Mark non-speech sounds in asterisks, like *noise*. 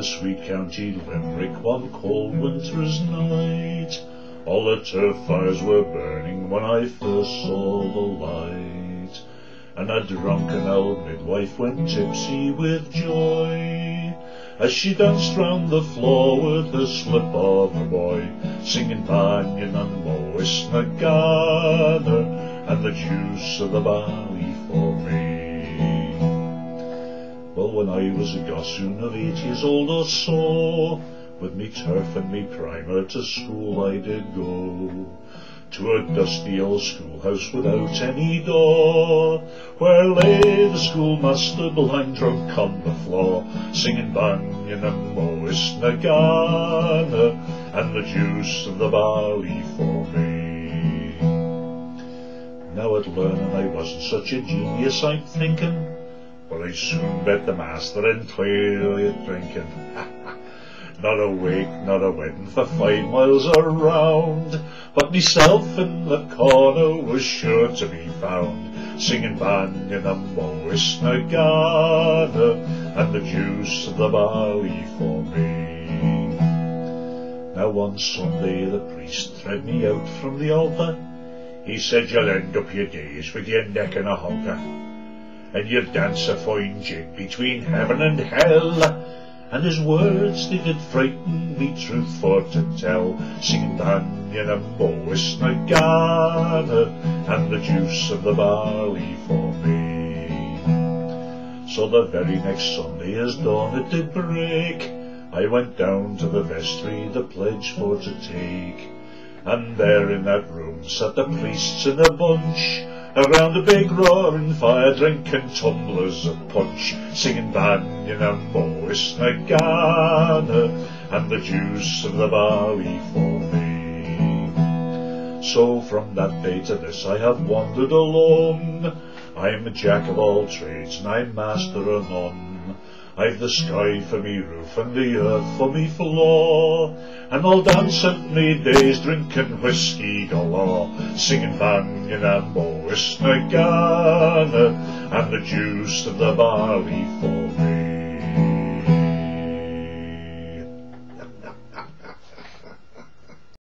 the sweet county Limerick one cold winter's night. All the turf fires were burning when I first saw the light. And a drunken old midwife went tipsy with joy as she danced round the floor with the slip of a boy, singing Banyan and Mois na Gana and the juice of the barley for me. Well, when I was a gossoon of eight years old or so, with me turf and me primer to school I did go. To a dusty old schoolhouse without any door, where lay the schoolmaster blind drunk on the floor, singing Banyan and Mois na Gana and the juice of the barley for me. Now at learning I wasn't such a genius, I'm thinking, but I soon bet the master in clearly at drinking. *laughs* Not a wake, not a wedding for five miles around, but myself in the corner was sure to be found, singing Banyan and Mois na Gana and the juice of the barley for me. Now one Sunday the priest thread me out from the altar. He said you'll end up your days with your neck in a halter, and you'll dance a fine jig between heaven and hell. And his words they did frighten me truth for to tell, singing Banyan and Mois na Gana and the juice of the barley for me. So the very next Sunday as dawn it did break, I went down to the vestry the pledge for to take, and there in that room sat the priests in a bunch, Around a big roaring fire, drinking tumblers of punch, singing Banyan and Mois na Gana, and the juice of the barley for me. So from that day to this I have wandered alone. I'm a jack of all trades, and I'm master of none. I've the sky for me roof and the earth for me floor, and I'll dance at me days drinking whiskey galore, singing Banyan and Mois na Gana and the juice of the barley for